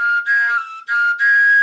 頑張れ!